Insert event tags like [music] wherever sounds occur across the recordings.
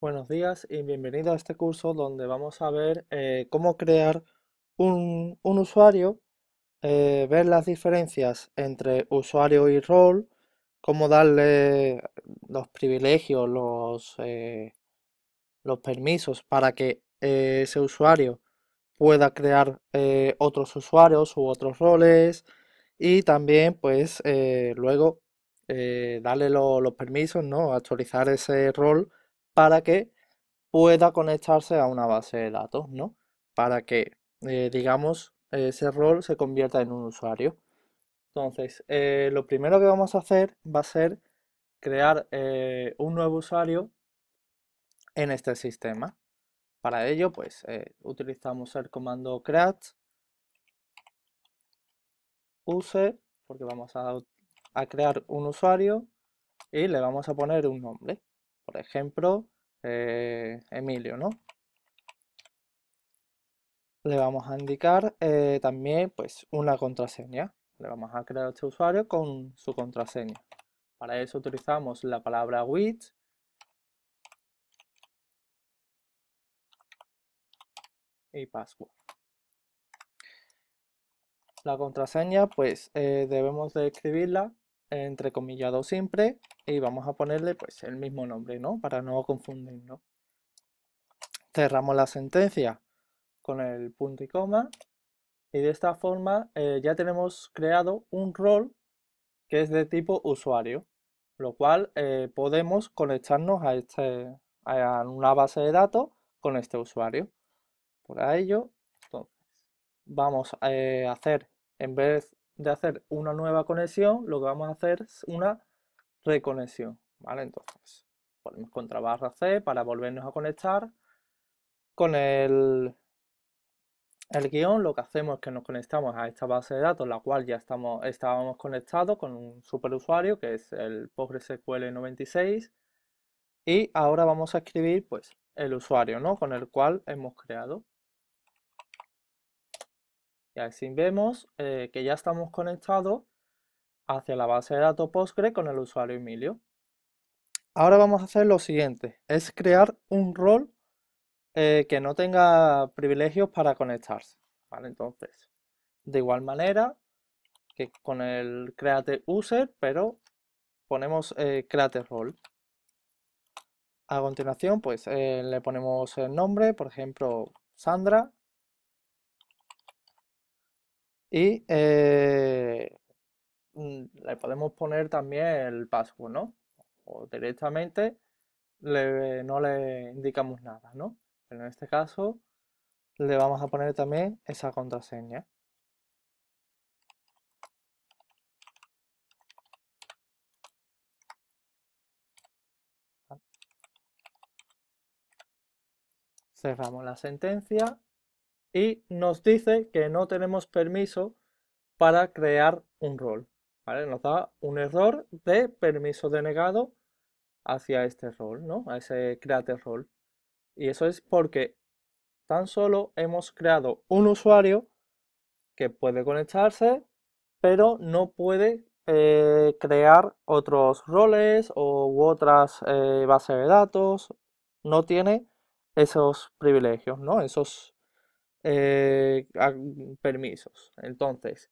Buenos días y bienvenido a este curso donde vamos a ver eh, cómo crear un, usuario, eh, ver las diferencias entre usuario y rol, cómo darle los privilegios, los, eh, los permisos para que ese usuario pueda crear otros usuarios u otros roles y también pues luego darle los permisos, ¿no? Actualizar ese rol para que pueda conectarse a una base de datos, ¿no? Para que, eh, digamos, ese rol se convierta en un usuario. Entonces, eh, lo primero que vamos a hacer va a ser crear eh, un nuevo usuario en este sistema. Para ello, pues, utilizamos el comando create user, porque vamos a, a crear un usuario y le vamos a poner un nombre. Por ejemplo, eh, Emilio, ¿no? Le vamos a indicar eh, también pues una contraseña. Le vamos a crear a este usuario con su contraseña. Para eso utilizamos la palabra with y password. La contraseña pues eh, debemos de escribirla entrecomillado siempre y vamos a ponerle pues el mismo nombre, ¿no? Para no confundirnos. Cerramos la sentencia con el punto y coma y de esta forma eh, ya tenemos creado un rol que es de tipo usuario, lo cual eh, podemos conectarnos a, este, a una base de datos con este usuario. Por ello, entonces, vamos eh, a hacer, en vez de hacer una nueva conexión, lo que vamos a hacer es una reconexión, ¿vale? Entonces, ponemos contra barra C para volvernos a conectar. Con el, el guion lo que hacemos es que nos conectamos a esta base de datos, la cual ya estamos, estábamos conectados con un superusuario que es el PostgreSQL 96 y ahora vamos a escribir pues el usuario, ¿no? Con el cual hemos creado. Y así vemos eh, que ya estamos conectados hacia la base de datos Postgre con el usuario Emilio. Ahora vamos a hacer lo siguiente, es crear un rol eh, que no tenga privilegios para conectarse. Entonces, de igual manera que con el create user, pero ponemos eh, create role. A continuación, pues le ponemos el nombre, por ejemplo, Sandra, y eh, mm, le podemos poner también el password, ¿no? O directamente no le indicamos nada, ¿no? Pero en este caso le vamos a poner también esa contraseña. Cerramos la sentencia y nos dice que no tenemos permiso para crear un rol. Nos da un error de permiso denegado hacia este rol, ¿no? A ese create rol. Y eso es porque tan solo hemos creado un usuario que puede conectarse, pero no puede eh, crear otros roles u otras eh, bases de datos. No tiene esos privilegios, ¿no? Esos eh, permisos. Entonces,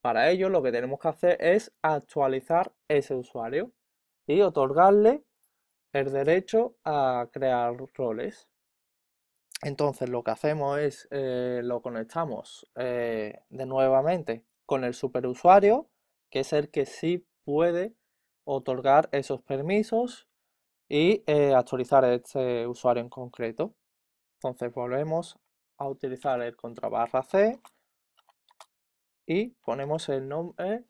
para ello lo que tenemos que hacer es actualizar ese usuario y otorgarle el derecho a crear roles. Entonces lo que hacemos es eh, lo conectamos eh, de nuevamente con el superusuario, que es el que sí puede otorgar esos permisos y actualizar este usuario en concreto. Entonces volvemos a utilizar el contrabarra C y ponemos el nombre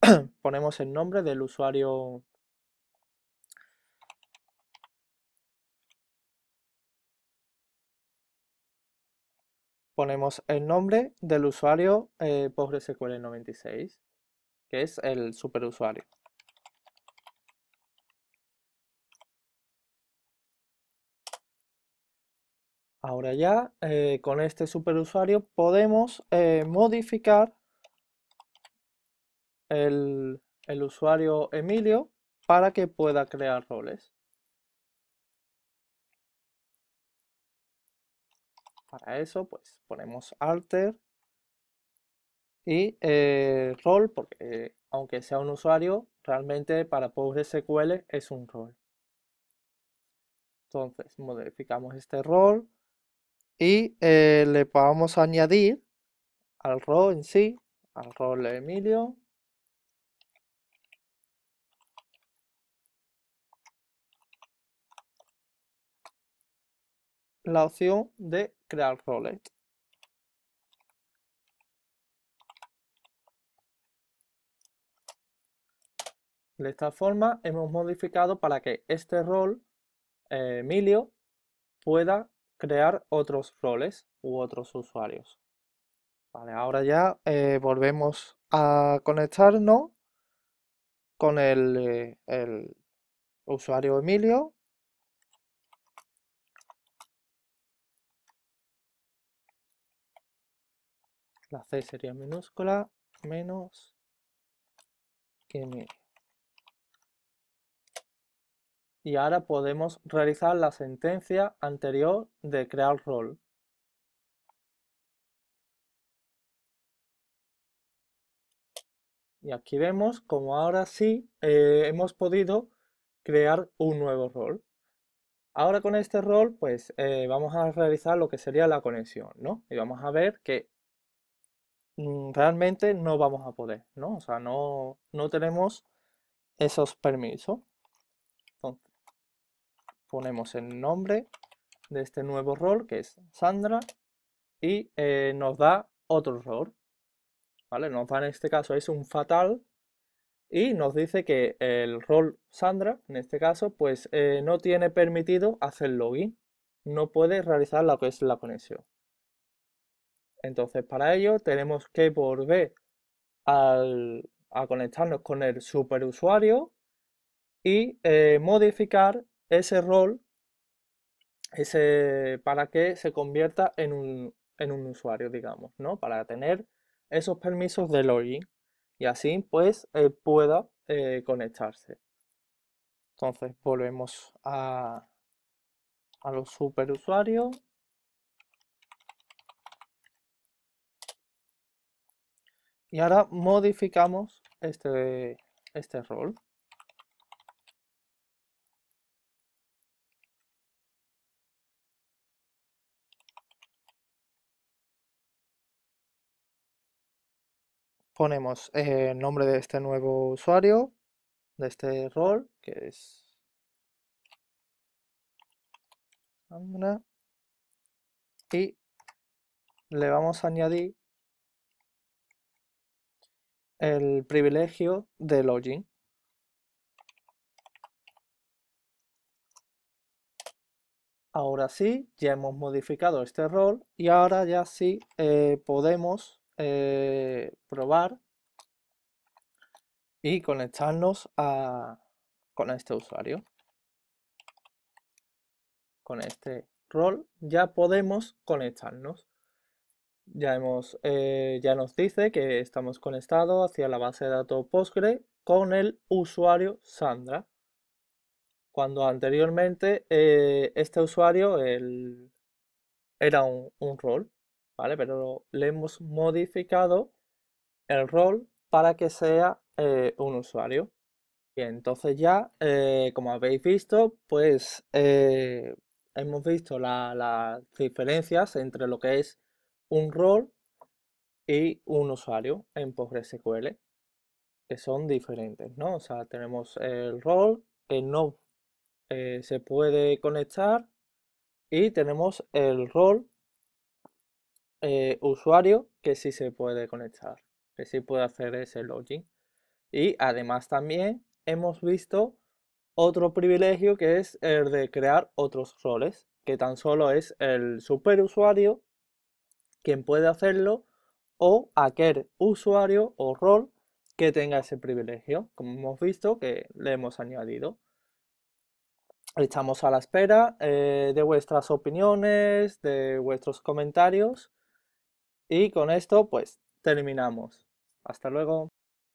[clears throat] ponemos el nombre del usuario ponemos el nombre del usuario eh, PostgreSQL 96 que es el superusuario Ahora ya eh, con este superusuario podemos eh, modificar el, usuario Emilio para que pueda crear roles. Para eso, pues ponemos alter y eh, rol, porque aunque sea un usuario, realmente para PostgreSQL es un rol. Entonces, modificamos este rol y eh, le vamos a añadir al rol en sí, al rol Emilio, la opción de crear roles. De esta forma hemos modificado para que este rol, eh, Emilio, pueda crear otros roles u otros usuarios. Vale, ahora ya eh, volvemos a conectarnos con el, eh, el usuario Emilio La C sería minúscula menos que Y ahora podemos realizar la sentencia anterior de crear rol. Y aquí vemos como ahora sí eh, hemos podido crear un nuevo rol. Ahora con este rol pues eh, vamos a realizar lo que sería la conexión, ¿no? Y vamos a ver que Mm, realmente no vamos a poder, ¿no? O sea, no, no tenemos esos permisos. Ponemos el nombre de este nuevo rol, que es Sandra, y eh, nos da otro rol, ¿vale? Nos da en este caso, es un fatal, y nos dice que el rol Sandra, en este caso, pues eh, no tiene permitido hacer login, no puede realizar lo que es la conexión. Entonces, para ello tenemos que volver a conectarnos con el superusuario y eh, modificar ese rol ese, para que se convierta en un, usuario, digamos, ¿no? Para tener esos permisos de login y así pues eh, pueda eh, conectarse. Entonces volvemos a, a los superusuarios Y ahora modificamos este, este rol. Ponemos el nombre de este nuevo usuario, de este rol, que es. Y le vamos a añadir el privilegio de login. Ahora sí, ya hemos modificado este rol y ahora ya sí eh, podemos eh, probar y conectarnos a, con este usuario. Con este rol ya podemos conectarnos ya, hemos, eh, ya nos dice que estamos conectados hacia la base de datos Postgre con el usuario Sandra. Cuando anteriormente eh, este usuario era un, rol, ¿vale? Pero le hemos modificado el rol para que sea eh, un usuario. Y entonces ya, como habéis visto, pues hemos visto las diferencias entre lo que es un rol y un usuario en PostgreSQL que son diferentes, ¿no? O sea, tenemos el rol que no eh, se puede conectar y tenemos el rol eh, usuario que sí se puede conectar, que sí puede hacer ese login. Y además también hemos visto otro privilegio que es el de crear otros roles, que tan solo es el superusuario quien puede hacerlo o aquel usuario o rol que tenga ese privilegio, como hemos visto que le hemos añadido. Estamos a la espera eh, de vuestras opiniones, de vuestros comentarios y con esto pues terminamos. Hasta luego.